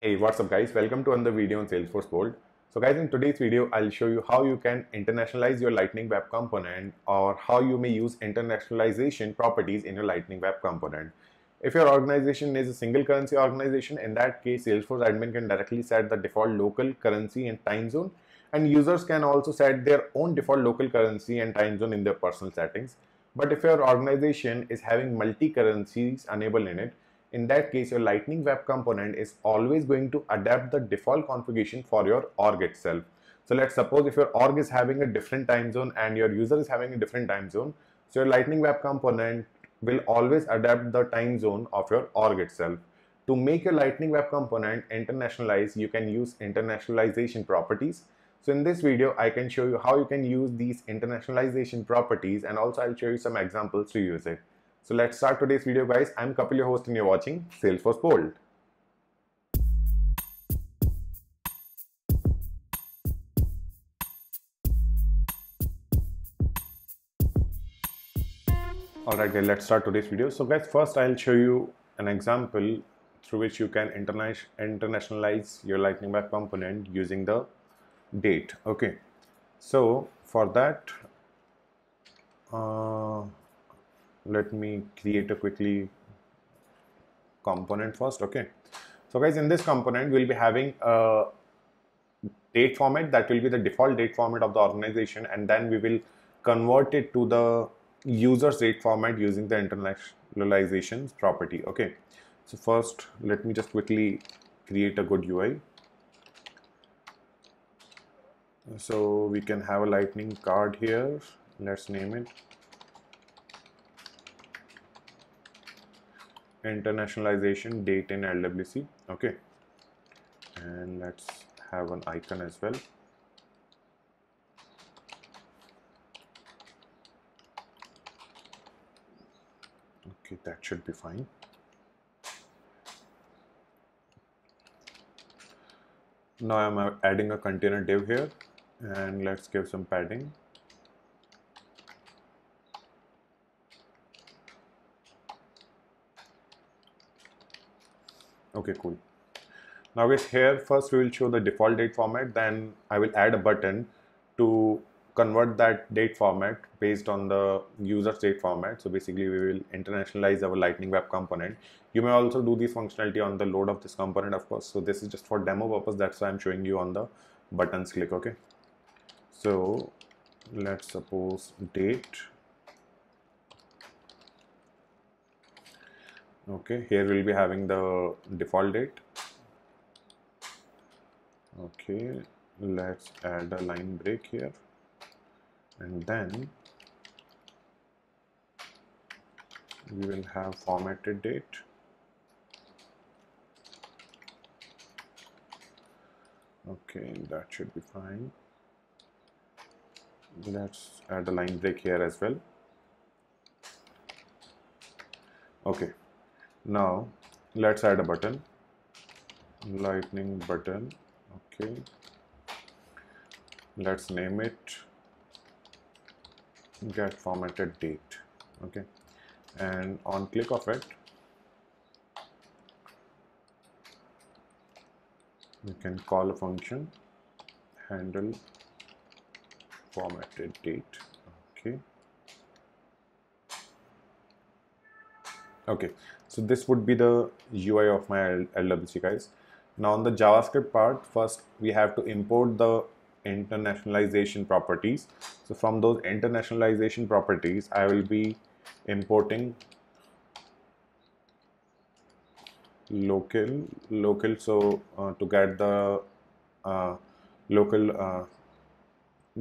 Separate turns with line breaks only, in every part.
Hey, what's up guys? Welcome to another video on Salesforce Bolt. So guys, in today's video, I'll show you how you can internationalize your Lightning Web Component or how you may use internationalization properties in your Lightning Web Component. If your organization is a single currency organization, in that case, Salesforce admin can directly set the default local currency and time zone and users can also set their own default local currency and time zone in their personal settings. But if your organization is having multi-currencies enabled in it, in that case your lightning web component is always going to adapt the default configuration for your org itself. So let's suppose if your org is having a different time zone and your user is having a different time zone so your lightning web component will always adapt the time zone of your org itself. To make your lightning web component internationalize you can use internationalization properties. So in this video i can show you how you can use these internationalization properties and also i'll show you some examples to use it so let's start today's video guys. I'm Kapil your host and you're watching Salesforce Bolt. Alright guys, let's start today's video. So guys, first I'll show you an example through which you can internationalize your Lightning Web component using the date. Okay, so for that, uh, let me create a quickly component first okay. So guys in this component we'll be having a date format that will be the default date format of the organization and then we will convert it to the user's date format using the internationalizations property okay. So first let me just quickly create a good UI so we can have a lightning card here. Let's name it internationalization date in LWC okay? And let's have an icon as well. Okay that should be fine. Now I'm adding a container div here and let's give some padding okay cool. Now guys here first we will show the default date format then I will add a button to convert that date format based on the user's date format. So basically we will internationalize our lightning web component. You may also do this functionality on the load of this component of course. So this is just for demo purpose. That's why I'm showing you on the buttons click okay? So let's suppose date okay here we'll be having the default date. Okay let's add a line break here. And then we will have formatted date. Okay that should be fine. Let's add a line break here as well. Okay now let's add a button. Lightning button. Okay. Let's name it. Get formatted date. Okay. And on click of it we can call a function handle formatted date. Okay. Okay so this would be the UI of my LWC guys. Now on the JavaScript part first we have to import the internationalization properties. So from those internationalization properties I will be importing local local so uh, to get the uh, local uh,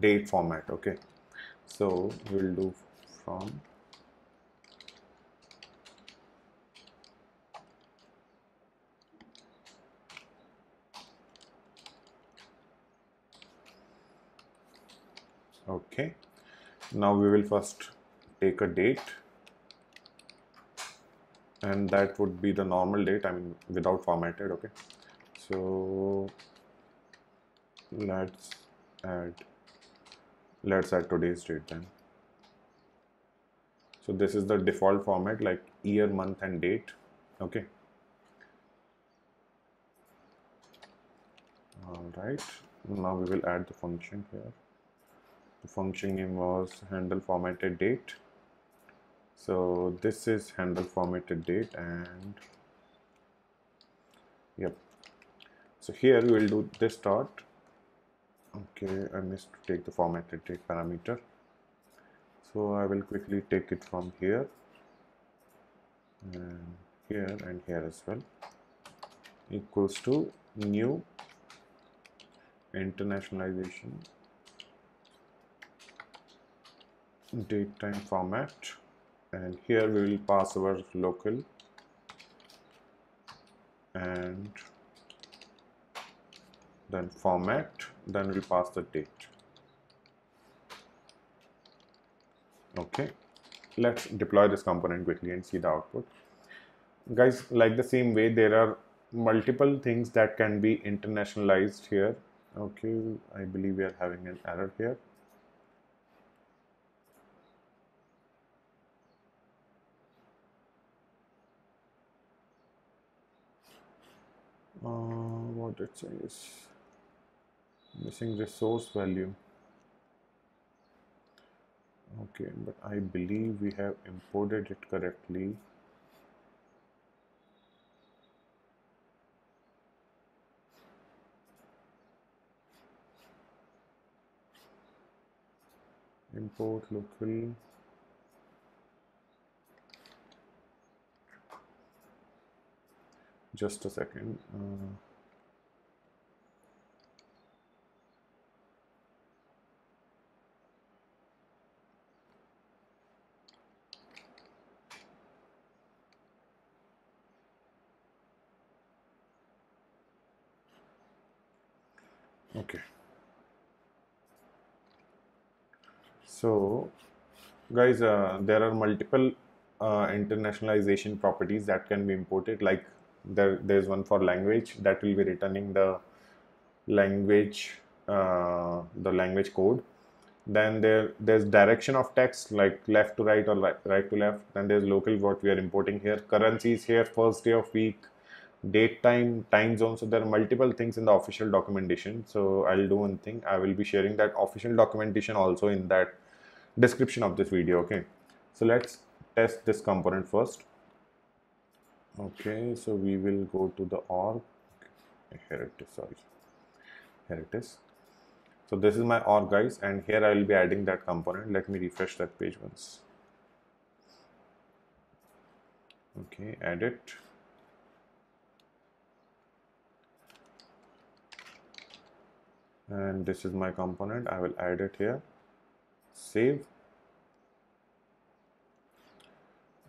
date format okay? So we'll do from okay. Now we will first take a date. And that would be the normal date I mean without formatted okay? So let's add let's add today's date then. So this is the default format like year month and date okay? All right. Now we will add the function here the function name was handle formatted date. So this is handle formatted date and yep. So here we will do this dot. Okay I missed to take the formatted date parameter. So I will quickly take it from here. And here and here as well. Equals to new internationalization date time format. And here we will pass our local. And then format. Then we'll pass the date. Okay. Let's deploy this component quickly and see the output. Guys like the same way there are multiple things that can be internationalized here. Okay. I believe we are having an error here uh, what it says. Missing resource value. Okay but I believe we have imported it correctly. Import local just a second. Uh, okay. So guys uh, there are multiple uh, internationalization properties that can be imported. Like there there's one for language that will be returning the language uh, the language code. Then there there's direction of text like left to right or right, right to left. Then there's local what we are importing here. Currencies here first day of week date time time zone. So there are multiple things in the official documentation. So i'll do one thing. I will be sharing that official documentation also in that description of this video okay? So let's test this component first okay so we will go to the org. Here it is sorry. Here it is so this is my org guys and here i will be adding that component. Let me refresh that page once. Okay add it. And this is my component. I will add it here. Save.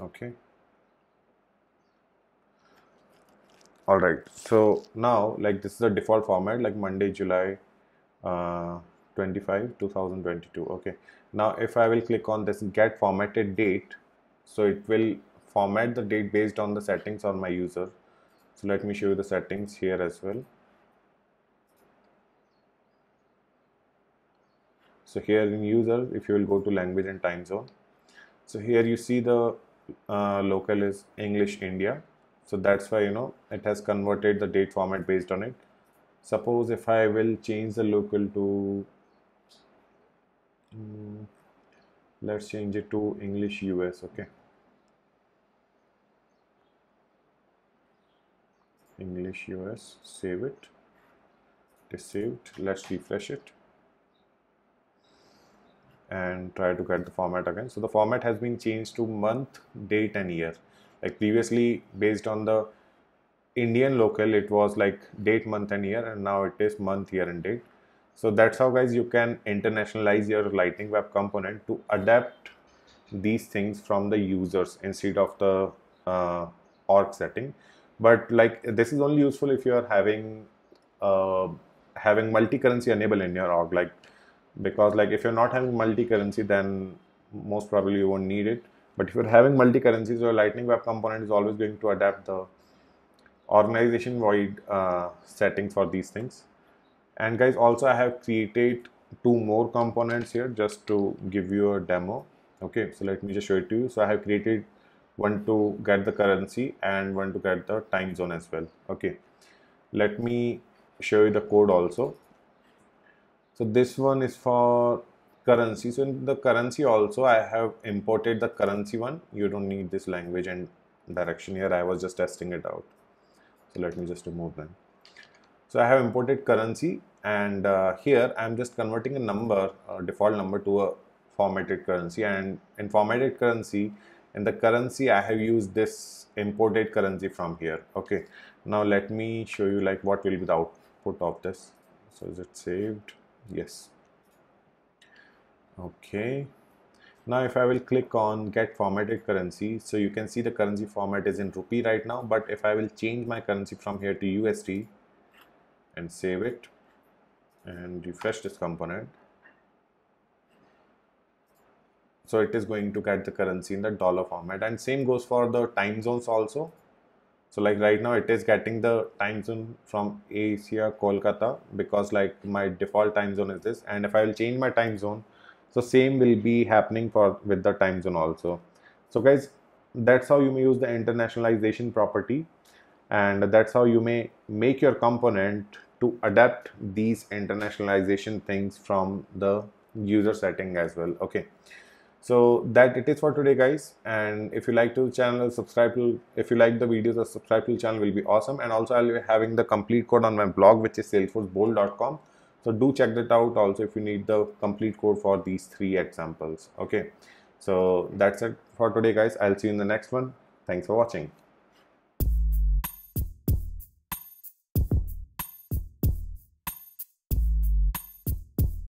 Okay all right. So now like this is the default format like Monday July uh, 25 2022 okay. Now if I will click on this get formatted date so it will format the date based on the settings on my user. So let me show you the settings here as well. So here in user if you will go to language and time zone. So here you see the uh, local is English India so that's why you know it has converted the date format based on it. Suppose if I will change the local to um, let's change it to English US okay? English US save it. It is saved. Let's refresh it. And try to get the format again. So the format has been changed to month, date and year. Like previously based on the Indian local, it was like date, month and year and now it is month, year and date. So that's how guys you can internationalize your Lightning Web component to adapt these things from the users instead of the uh, org setting. But like this is only useful if you are having uh, having multi-currency enable in your org. Like because like if you're not having multi-currency then most probably you won't need it but if you're having multi-currencies, your lightning web component is always going to adapt the organization wide uh, settings for these things. And guys also i have created two more components here just to give you a demo. Okay so let me just show it to you. So i have created one to get the currency and one to get the time zone as well. Okay let me show you the code also. So this one is for currency. So in the currency also I have imported the currency one. You don't need this language and direction here. I was just testing it out. So let me just remove them. So I have imported currency and uh, here I'm just converting a number a default number to a formatted currency. And in formatted currency in the currency I have used this imported currency from here. Okay. Now let me show you like what will be the output of this. So is it saved? Yes okay. Now if I will click on get formatted currency so you can see the currency format is in rupee right now but if I will change my currency from here to USD and save it and refresh this component. So it is going to get the currency in the dollar format and same goes for the time zones also. So like right now it is getting the time zone from Asia Kolkata because like my default time zone is this and if I will change my time zone so same will be happening for with the time zone also. So guys that's how you may use the internationalization property. And that's how you may make your component to adapt these internationalization things from the user setting as well. Okay. So that it is for today guys. And if you like to channel subscribe to if you like the videos subscribe to the channel will be awesome. And also i'll be having the complete code on my blog which is salesforcebolt.com so do check that out also if you need the complete code for these three examples. Okay. So that's it for today guys. I'll see you in the next one. Thanks for watching